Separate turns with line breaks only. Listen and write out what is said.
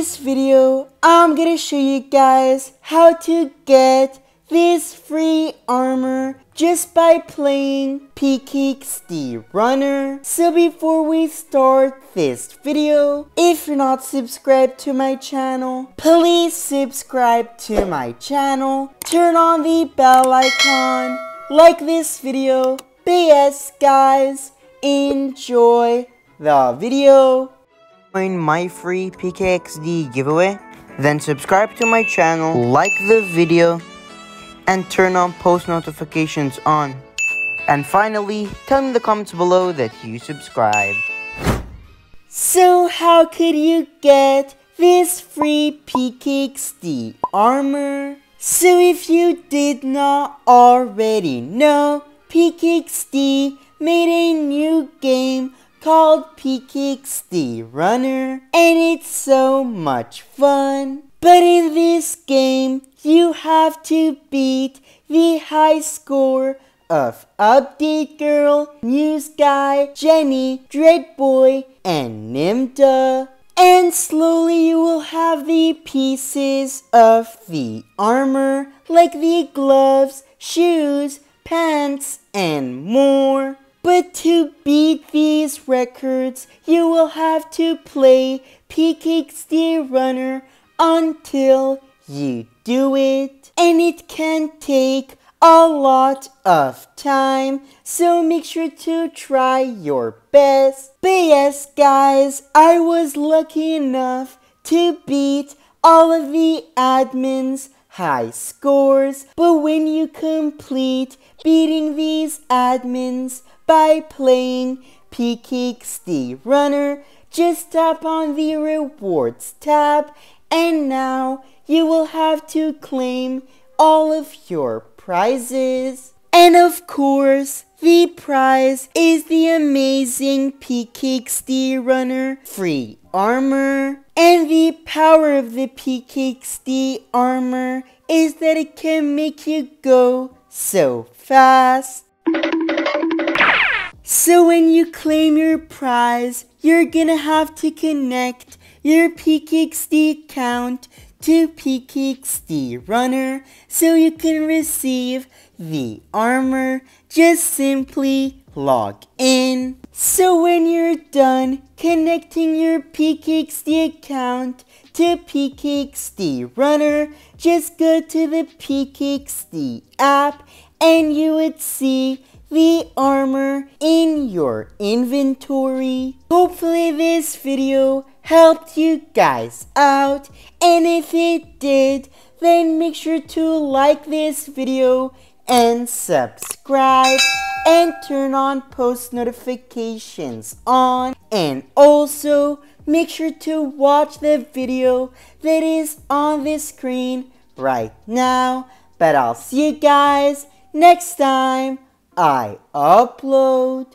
this video, I'm gonna show you guys how to get this free armor just by playing PKXD Runner. So before we start this video, if you're not subscribed to my channel, please subscribe to my channel, turn on the bell icon, like this video. BS guys, enjoy the video. Join my free PKXD giveaway, then subscribe to my channel, like the video, and turn on post notifications on. And finally, tell me in the comments below that you subscribed. So how could you get this free PKXD armor? So if you did not already know, PKXD made a new game called PKXD Runner, and it's so much fun. But in this game, you have to beat the high score of Update Girl, News Guy, Jenny, Dread Boy, and Nimda. And slowly you will have the pieces of the armor, like the gloves, shoes, pants, and more. But to beat these records, you will have to play PKXD Runner until you do it. And it can take a lot of time, so make sure to try your best. But yes, guys, I was lucky enough to beat all of the admins high scores, but when you complete beating these admins by playing PKXD Runner, just tap on the rewards tab and now you will have to claim all of your prizes. And of course, the prize is the amazing PKXD Runner free armor. And the power of the PKXD armor is that it can make you go so fast. So when you claim your prize, you're gonna have to connect your PKXD account to PKXD Runner so you can receive the armor. Just simply log in. So when you're done connecting your PKXD account to PKXD Runner, just go to the PKXD app and you would see the armor in your inventory. Hopefully this video helped you guys out and if it did then make sure to like this video and subscribe and turn on post notifications on. And also make sure to watch the video that is on the screen right now. But I'll see you guys next time I upload